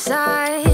side.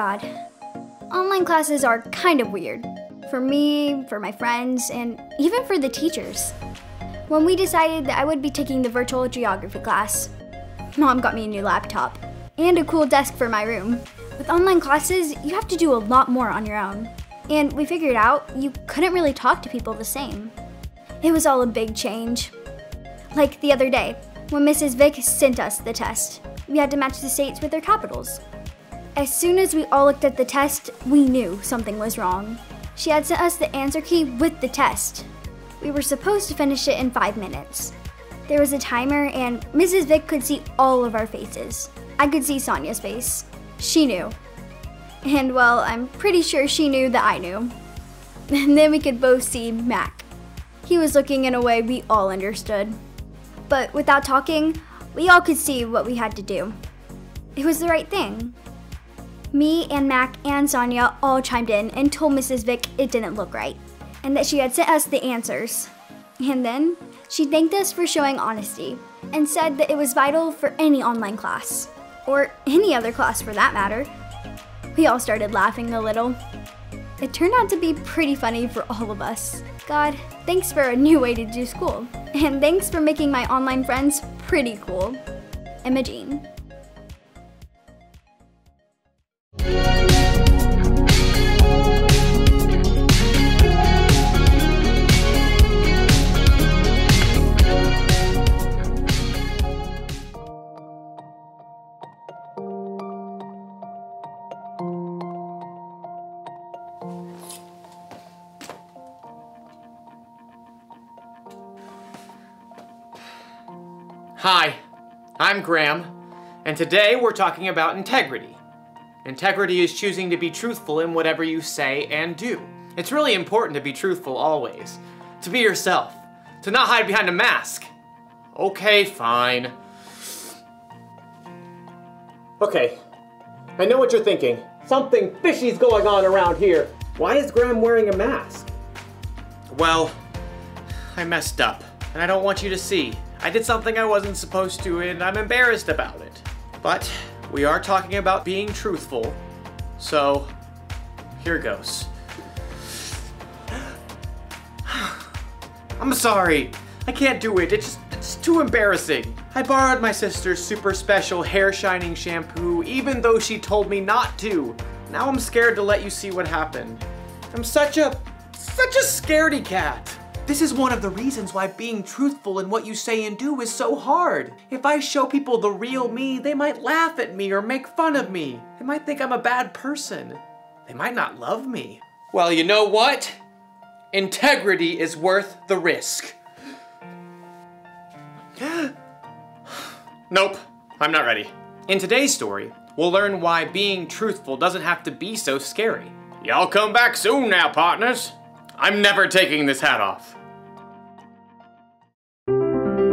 God, online classes are kind of weird. For me, for my friends, and even for the teachers. When we decided that I would be taking the virtual geography class, Mom got me a new laptop and a cool desk for my room. With online classes, you have to do a lot more on your own. And we figured out you couldn't really talk to people the same. It was all a big change. Like the other day, when Mrs. Vick sent us the test, we had to match the states with their capitals. As soon as we all looked at the test, we knew something was wrong. She had sent us the answer key with the test. We were supposed to finish it in five minutes. There was a timer, and Mrs. Vick could see all of our faces. I could see Sonia's face. She knew. And well, I'm pretty sure she knew that I knew. And then we could both see Mac. He was looking in a way we all understood. But without talking, we all could see what we had to do. It was the right thing. Me and Mac and Sonia all chimed in and told Mrs. Vick it didn't look right, and that she had sent us the answers. And then she thanked us for showing honesty and said that it was vital for any online class, or any other class for that matter. We all started laughing a little. It turned out to be pretty funny for all of us. God, thanks for a new way to do school. And thanks for making my online friends pretty cool. Imogene. I'm Graham, and today we're talking about integrity. Integrity is choosing to be truthful in whatever you say and do. It's really important to be truthful always, to be yourself, to not hide behind a mask. Okay, fine. Okay, I know what you're thinking. Something fishy's going on around here. Why is Graham wearing a mask? Well, I messed up, and I don't want you to see. I did something I wasn't supposed to, and I'm embarrassed about it. But we are talking about being truthful, so here goes. I'm sorry. I can't do it. It's just it's too embarrassing. I borrowed my sister's super special hair shining shampoo even though she told me not to. Now I'm scared to let you see what happened. I'm such a such a scaredy cat. This is one of the reasons why being truthful in what you say and do is so hard. If I show people the real me, they might laugh at me or make fun of me. They might think I'm a bad person. They might not love me. Well, you know what? Integrity is worth the risk. nope, I'm not ready. In today's story, we'll learn why being truthful doesn't have to be so scary. Y'all come back soon now, partners. I'm never taking this hat off.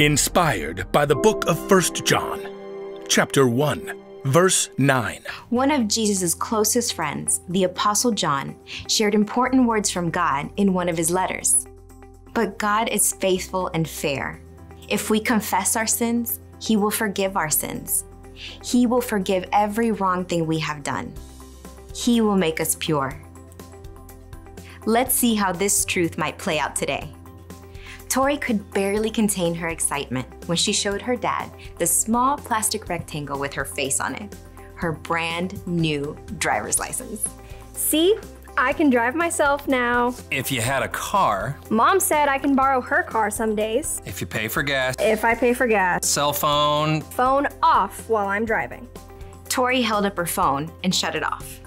inspired by the book of 1 John, chapter 1, verse 9. One of Jesus' closest friends, the Apostle John, shared important words from God in one of his letters. But God is faithful and fair. If we confess our sins, he will forgive our sins. He will forgive every wrong thing we have done. He will make us pure. Let's see how this truth might play out today. Tori could barely contain her excitement when she showed her dad the small plastic rectangle with her face on it, her brand new driver's license. See? I can drive myself now. If you had a car, Mom said I can borrow her car some days. if you pay for gas, If I pay for gas. cell phone, Phone off while I'm driving. Tori held up her phone and shut it off.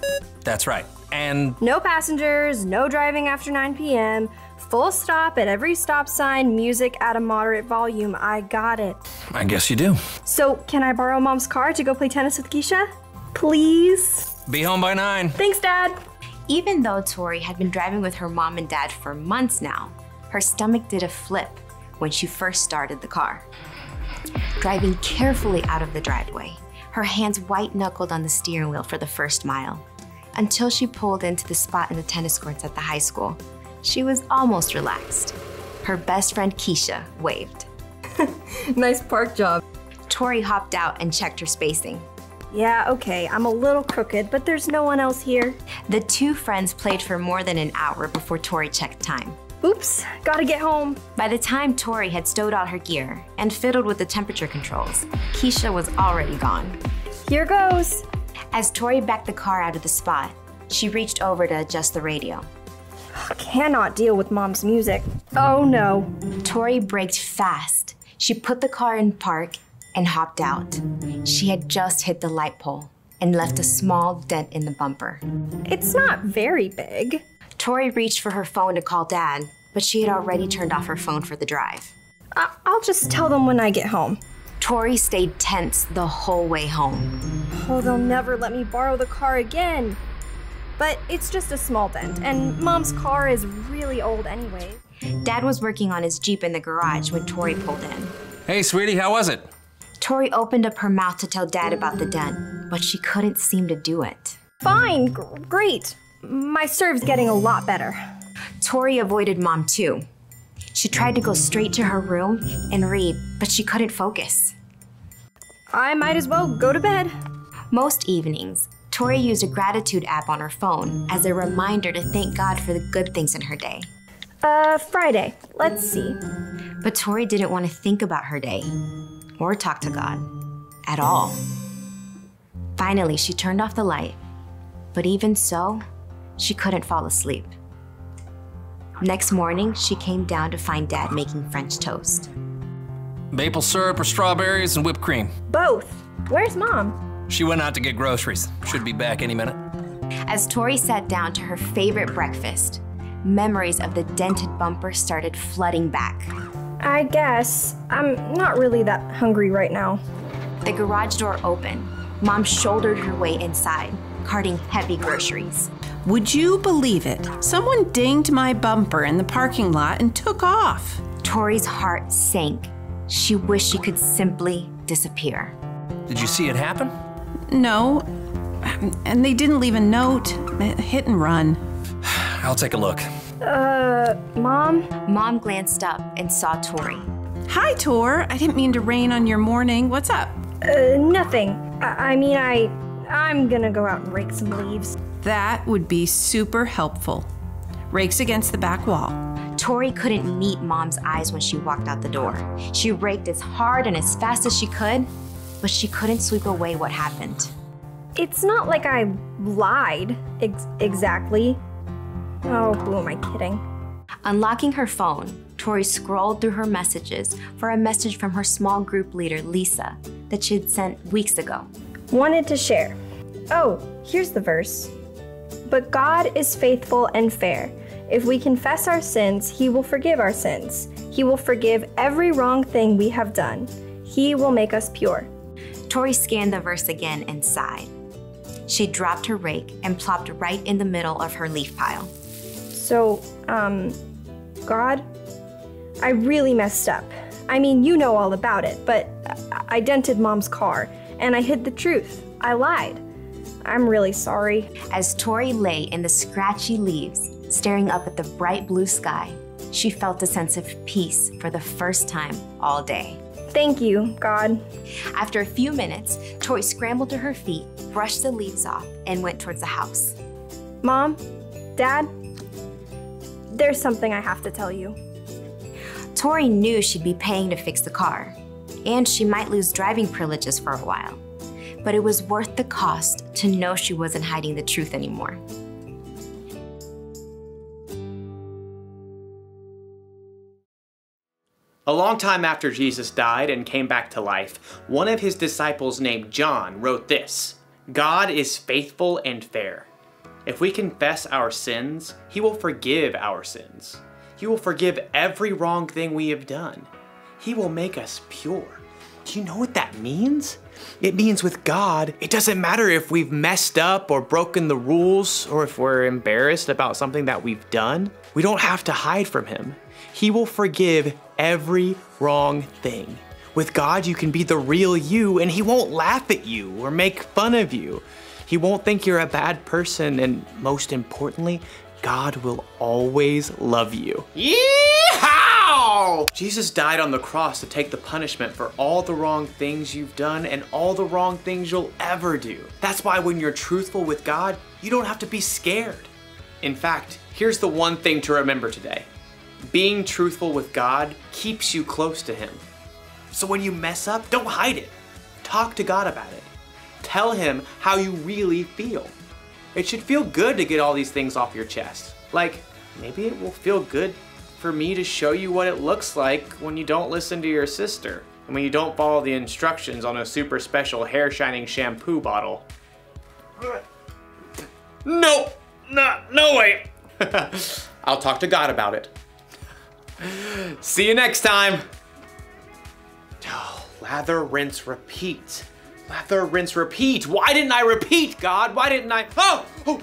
that's right. And No passengers, no driving after 9 p.m., full stop at every stop sign, music at a moderate volume. I got it. I guess you do. So, can I borrow mom's car to go play tennis with Keisha? Please? Be home by nine. Thanks, Dad. Even though Tori had been driving with her mom and dad for months now, her stomach did a flip when she first started the car. Driving carefully out of the driveway, her hands white knuckled on the steering wheel for the first mile, until she pulled into the spot in the tennis courts at the high school. She was almost relaxed. Her best friend Keisha waved. Nice park job. Tori hopped out and checked her spacing. Yeah, okay, I'm a little crooked, but there's no one else here. The two friends played for more than an hour before Tori checked time. Oops, gotta get home. By the time Tori had stowed out her gear and fiddled with the temperature controls, Keisha was already gone. Here goes. As Tori backed the car out of the spot, she reached over to adjust the radio. I cannot deal with mom's music. Oh no. Tori braked fast. She put the car in park and hopped out. She had just hit the light pole and left a small dent in the bumper. It's not very big. Tori reached for her phone to call Dad, but she had already turned off her phone for the drive. I- I'll just tell them when I get home. Tori stayed tense the whole way home. Oh, they'll never let me borrow the car again. But it's just a small dent, and mom's car is really old anyway. Dad was working on his Jeep in the garage when Tori pulled in. Hey, sweetie, how was it? Tori opened up her mouth to tell Dad about the dent, but she couldn't seem to do it. Fine, gr- great. My serve's getting a lot better. Tori avoided Mom too. She tried to go straight to her room and read, but she couldn't focus. I might as well go to bed. Most evenings, Tori used a gratitude app on her phone as a reminder to thank God for the good things in her day. Uh, Friday. Let's see. But Tori didn't want to think about her day or talk to God at all. Finally, she turned off the light, but even so, she couldn't fall asleep. Next morning, she came down to find Dad making French toast. Maple syrup or strawberries and whipped cream. Both. Where's mom? She went out to get groceries. Should be back any minute. As Tori sat down to her favorite breakfast, memories of the dented bumper started flooding back. I guess. I'm not really that hungry right now. The garage door opened. Mom shouldered her way inside, carting heavy groceries. Would you believe it? Someone dinged my bumper in the parking lot and took off. Tori's heart sank. She wished she could simply disappear. Did you see it happen? No, and they didn't leave a note. Hit and run. I'll take a look. Uh, mom? Mom glanced up and saw Tori. Hi, Tor. I didn't mean to rain on your morning. What's up? Uh, nothing. I, I mean, I. I'm gonna go out and rake some leaves. That would be super helpful. Rakes against the back wall. Tori couldn't meet Mom's eyes when she walked out the door. She raked as hard and as fast as she could, but she couldn't sweep away what happened. It's not like I lied ex- exactly. Oh, who am I kidding? Unlocking her phone, Tori scrolled through her messages for a message from her small group leader, Lisa, that she had sent weeks ago. Wanted to share. Oh, here's the verse. But God is faithful and fair. If we confess our sins, He will forgive our sins. He will forgive every wrong thing we have done. He will make us pure. Tori scanned the verse again and sighed. She dropped her rake and plopped right in the middle of her leaf pile. So, um, God, I really messed up. I mean, you know all about it, but I- I dented mom's car and I hid the truth. I lied. I'm really sorry. As Tori lay in the scratchy leaves, staring up at the bright blue sky, she felt a sense of peace for the first time all day. Thank you, God. After a few minutes, Tori scrambled to her feet, brushed the leaves off, and went towards the house. Mom, Dad, there's something I have to tell you. Tori knew she'd be paying to fix the car, and she might lose driving privileges for a while. But it was worth the cost to know she wasn't hiding the truth anymore. A long time after Jesus died and came back to life, one of his disciples named John wrote this God is faithful and fair. If we confess our sins, he will forgive our sins. He will forgive every wrong thing we have done. He will make us pure. Do you know what that means? It means with God, it doesn't matter if we've messed up or broken the rules or if we're embarrassed about something that we've done. We don't have to hide from Him. He will forgive every wrong thing. With God, you can be the real you and He won't laugh at you or make fun of you. He won't think you're a bad person, and most importantly, God will always love you. Yeehaw! Jesus died on the cross to take the punishment for all the wrong things you've done and all the wrong things you'll ever do. That's why when you're truthful with God, you don't have to be scared. In fact, here's the one thing to remember today. Being truthful with God keeps you close to Him. So when you mess up, don't hide it. Talk to God about it. Tell Him how you really feel. It should feel good to get all these things off your chest. Like, maybe it will feel good for me to show you what it looks like when you don't listen to your sister and when you don't follow the instructions on a super special hair shining shampoo bottle. No, no, no way. I'll talk to God about it. See you next time. Lather, rinse, repeat. Lather, rinse, repeat. Why didn't I repeat, God? Why didn't I? Oh, oh,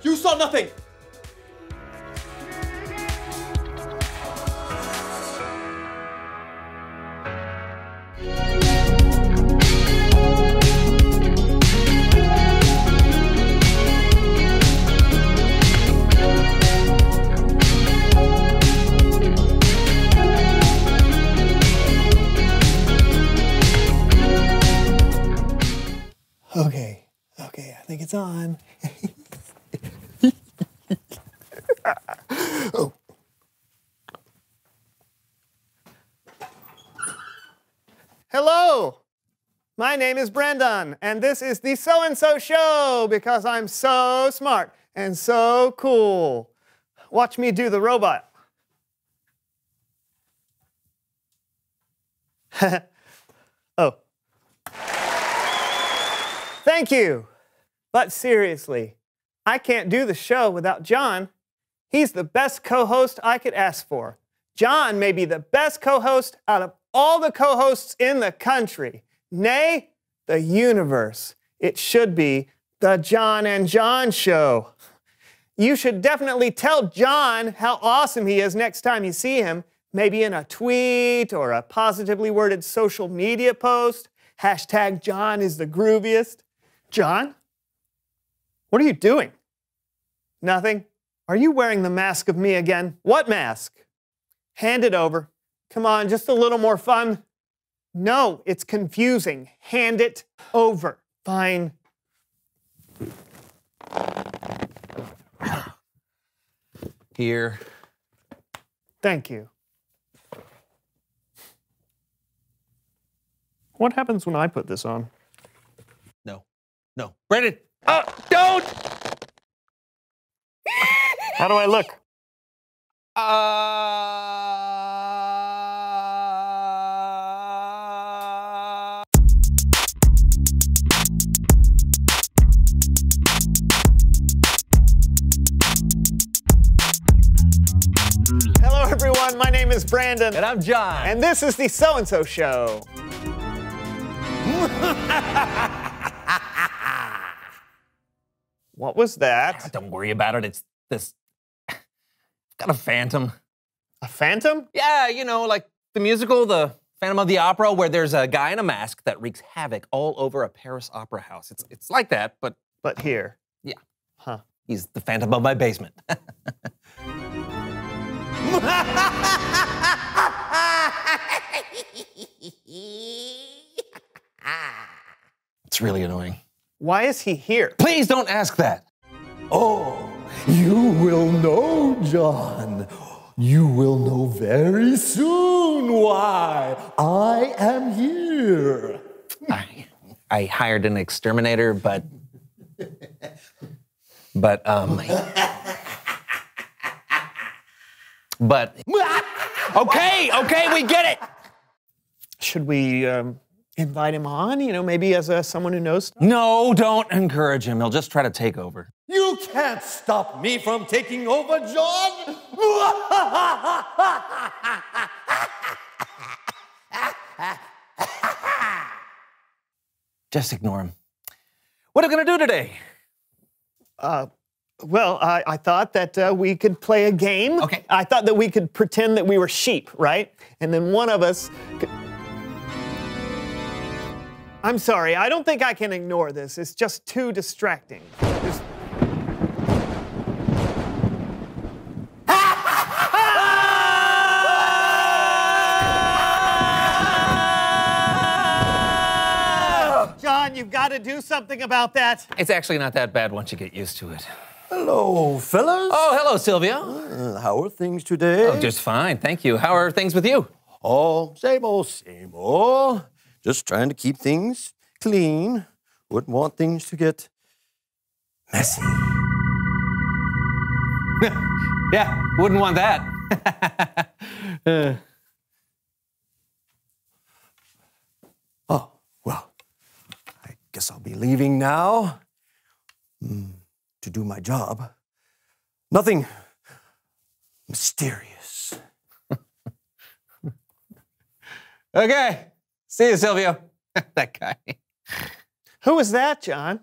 you saw nothing. It's on. oh. Hello, my name is Brendan, and this is the So and So Show because I'm so smart and so cool. Watch me do the robot. oh. Thank you. But seriously, I can't do the show without John. He's the best co host I could ask for. John may be the best co host out of all the co hosts in the country, nay, the universe. It should be the John and John Show. You should definitely tell John how awesome he is next time you see him, maybe in a tweet or a positively worded social media post. Hashtag John is the grooviest. John? What are you doing? Nothing. Are you wearing the mask of me again? What mask? Hand it over. Come on, just a little more fun. No, it's confusing. Hand it over. Fine. Here. Thank you. What happens when I put this on? No. No. Brandon! Oh, don't! How do I look? Uh... Hello, everyone. My name is Brandon. And I'm John. And this is the So and So Show. what was that? Ah, don't worry about it. It's this. I've got a phantom. A phantom? Yeah, you know, like the musical, The Phantom of the Opera, where there's a guy in a mask that wreaks havoc all over a Paris opera house. It's, it's like that, but But here. yeah, Huh. he's the phantom of my basement. it's really annoying. Why is he here? Please don't ask that. Oh, you will know, John. You will know very soon why I am here. I, I hired an exterminator, but but um but Okay, okay, we get it. Should we um, invite him on? You know, maybe as a, someone who knows. No, don't encourage him. He'll just try to take over. You can't stop me from taking over, John! Just ignore him. What are we gonna do today? Uh, well, I, I thought that uh, we could play a game. Okay. I thought that we could pretend that we were sheep, right? And then one of us. Could... I'm sorry, I don't think I can ignore this. It's just too distracting. Just- John, you've got to do something about that. It's actually not that bad once you get used to it. Hello, fellas. Oh, hello, Silvio. Uh, how are things today? Oh, just fine, thank you. How are things with you? Oh, same old, same old. Just trying to keep things clean. Wouldn't want things to get messy. yeah, wouldn't want that. Uh, Oh, well, I guess I'll be leaving now mm, to do my job. Nothing mysterious. okay, see you, Silvio. that guy. Who is that, John?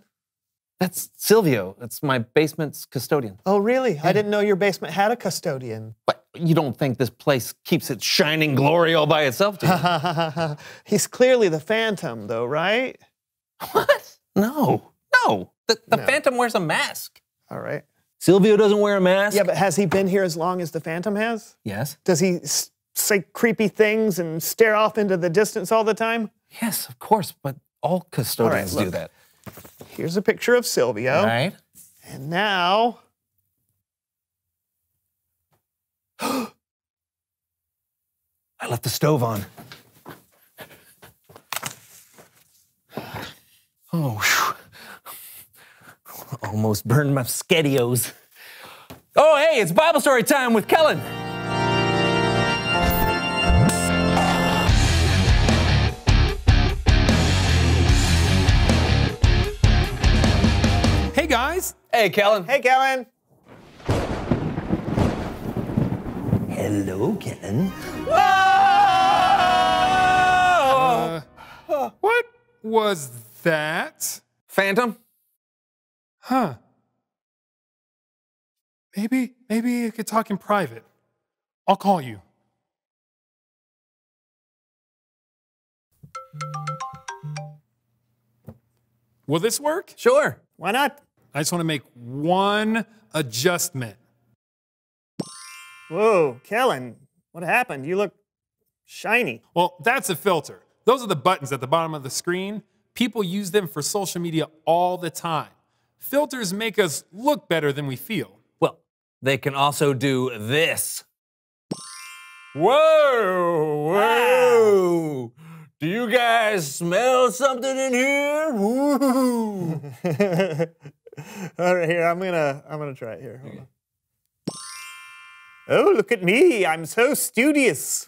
That's Silvio. That's my basement's custodian. Oh, really? I didn't know your basement had a custodian. But you don't think this place keeps its shining glory all by itself, do you? He's clearly the Phantom, though, right? What? No, no. The, the No. Phantom wears a mask. All right. Silvio doesn't wear a mask. Yeah, but has he been here as long as the Phantom has? Yes. Does he say creepy things and stare off into the distance all the time? Yes, of course. But all custodians do look. that. Here's a picture of Silvio. Right? And now. I left the stove on. Oh, whew. almost burned my skedios. Oh, hey, it's Bible story time with Kellen. Hey, Kellen. Hey, Kellen. Hello, Kellen. Uh, what was that? Phantom? Huh. Maybe, maybe I could talk in private. I'll call you. Will this work? Sure. Why not? I just want to make one adjustment. Whoa, Kellen, what happened? You look shiny. Well, that's a filter. Those are the buttons at the bottom of the screen. People use them for social media all the time. Filters make us look better than we feel. Well, they can also do this. Whoa! Whoa! Do you guys smell something in here? Woo! All right, here I'm gonna I'm gonna try it here. Hold on. Oh, look at me! I'm so studious.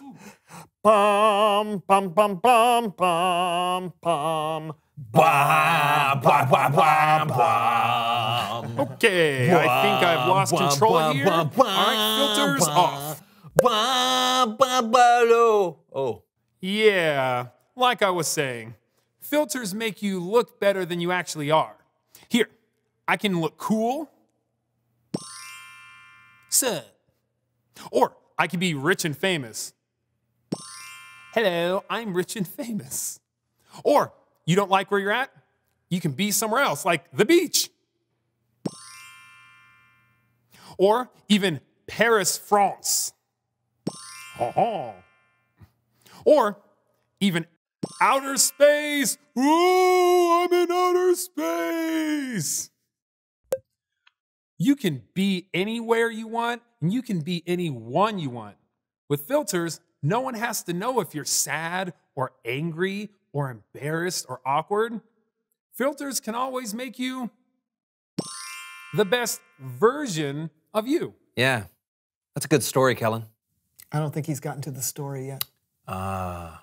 Bum bum bum bum bum bum. Bwah, bwah, bwah, bwah, bwah. Okay, I think I've lost control here. bwah, bwah, All right, filters bwah. off. Bwah, bwah, lo. Oh, Yeah, like I was saying, filters make you look better than you actually are. Here, I can look cool. Sup. Or I can be rich and famous. Hello, I'm rich and famous. Or you don't like where you're at? You can be somewhere else, like the beach. Or even Paris, France. Oh. Or even outer space. Ooh, I'm in outer space. You can be anywhere you want, and you can be anyone you want. With filters, no one has to know if you're sad or angry or embarrassed or awkward. Filters can always make you the best version of you. yeah. That's a good story, Kellen. I don't think he's gotten to the story yet. Ah.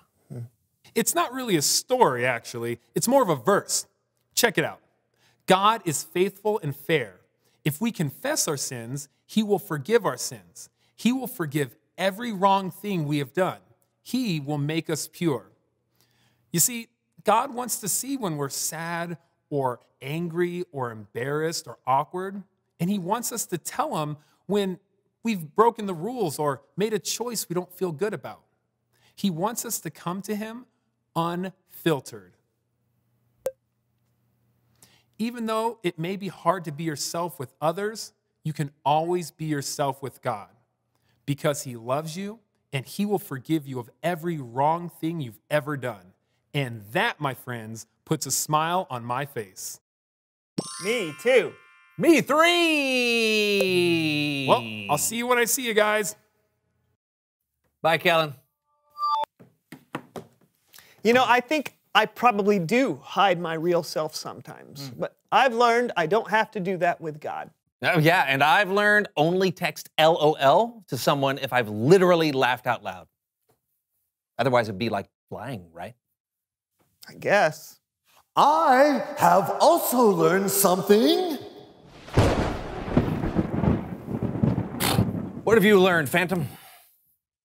It's not really a story, actually. It's more of a verse. Check it out God is faithful and fair. If we confess our sins, he will forgive our sins. He will forgive every wrong thing we have done. He will make us pure. You see, God wants to see when we're sad or angry or embarrassed or awkward. And He wants us to tell Him when we've broken the rules or made a choice we don't feel good about. He wants us to come to Him unfiltered. Even though it may be hard to be yourself with others, you can always be yourself with God because He loves you and He will forgive you of every wrong thing you've ever done. And that, my friends, puts a smile on my face. Me too. Me three. Well, I'll see you when I see you guys. Bye, Kellen. You know, I think I probably do hide my real self sometimes, hmm. but I've learned I don't have to do that with God. Oh, yeah, and I've learned only text LOL to someone if I've literally laughed out loud. Otherwise, it'd be like lying, right? I guess. I have also learned something. What have you learned, Phantom?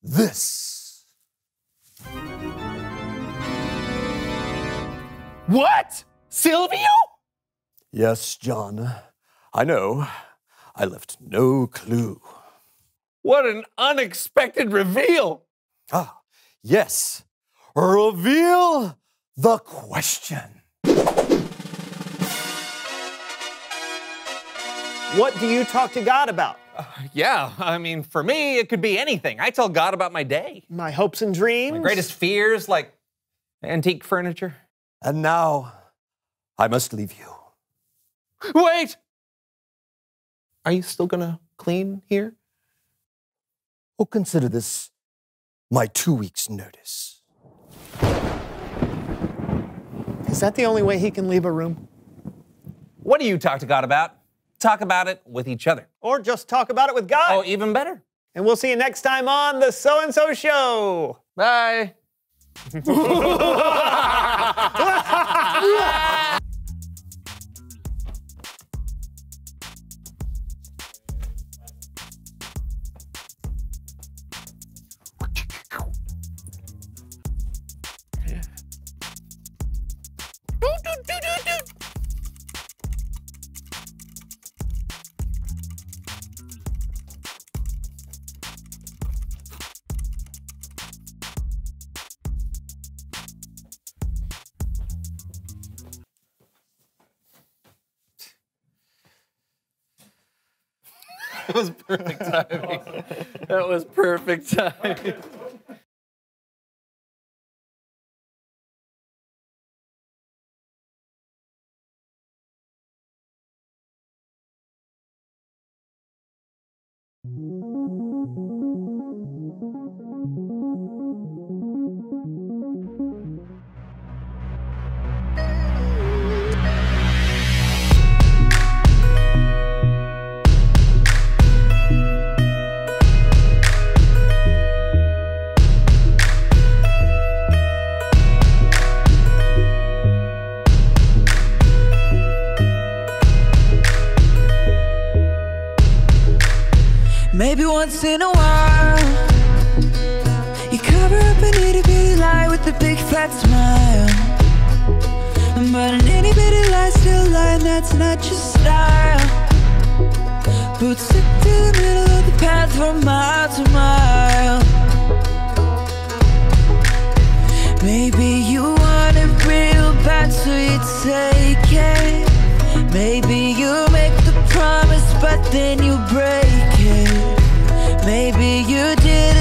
This. What? Silvio? Yes, John. I know. I left no clue. What an unexpected reveal. Ah, yes. Reveal the question. What do you talk to God about? Yeah, I mean, for me, it could be anything. I tell God about my day, My hopes and dreams? my greatest fears, like antique furniture. And now I must leave you. Wait! Are you still gonna clean here? Oh, consider this my two weeks' notice. Is that the only way he can leave a room? What do you talk to God about? Talk about it with each other. Or just talk about it with God? Oh, even better. And we'll see you next time on The So and So Show. Bye. う わ perfect timing. So you take it Maybe you make the promise but then you break it. Maybe you didn't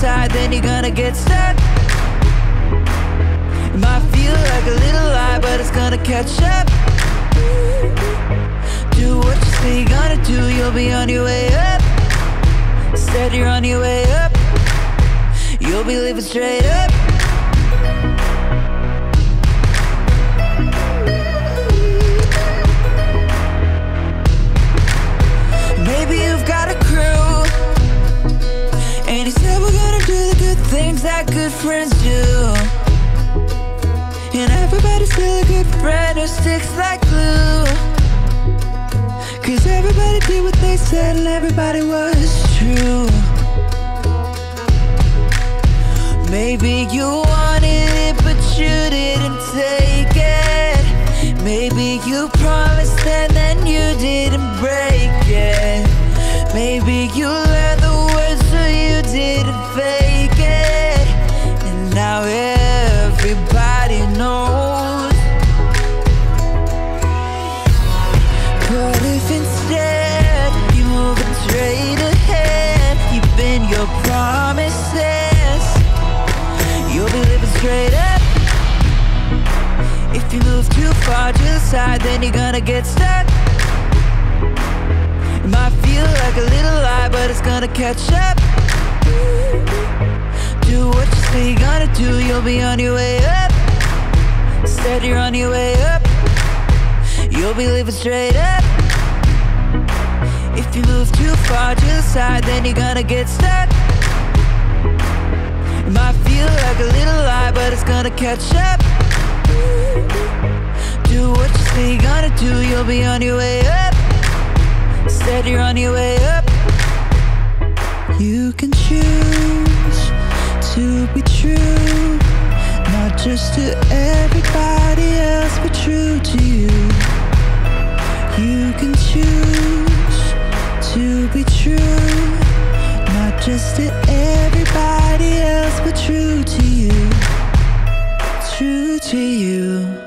side Then you're gonna get stuck It might feel like a little lie, but it's gonna catch up. Do what you say you're gonna do, you'll be on your way up. Said you're on your way up. You'll be living straight up. Things that good friends do. And everybody's still a good friend who sticks like glue. Cause everybody did what they said and everybody was true. Maybe you wanted it, but you didn't take it. Maybe you promised and then you didn't break it. Maybe you learned side, then you're gonna get stuck. It might feel like a little lie, but it's gonna catch up. Do what you say you're gonna do, you'll be on your way up. Said you're on your way up. You'll be living straight up. If you move too far to the side, then you're gonna get stuck. It might feel like a little lie, but it's gonna catch up. Do what you say you're gonna do, you'll be on your way up. Said you're on your way up. You can choose to be true, not just to everybody else, but true to you. You can choose to be true, not just to everybody else, but true to you. True to you. You.